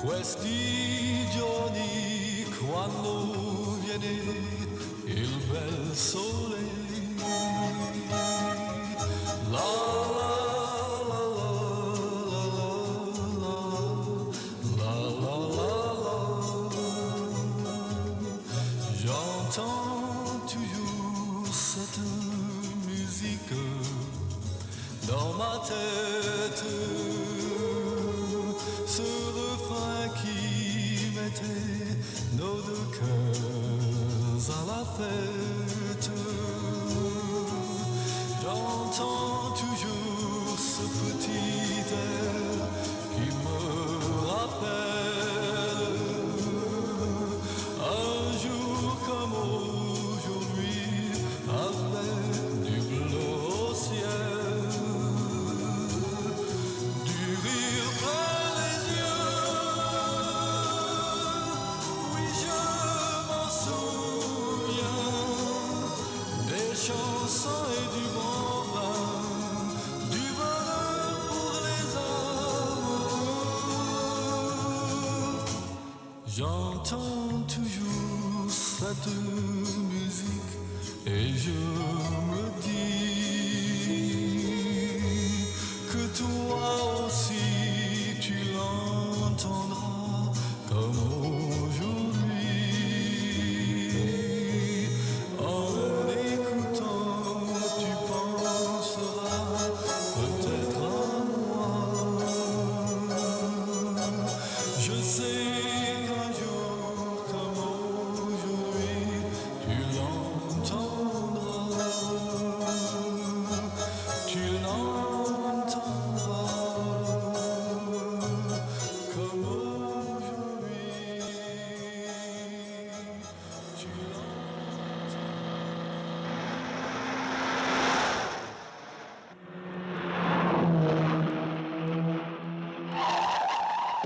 questi giorni Quand revient le bel soleil. La la la la la la la la la. J'entends toujours cette musique dans ma tête. J'entends toujours. sang et du bon vin, du bonheur pour les hommes. J'entends toujours cette musique et je me dis.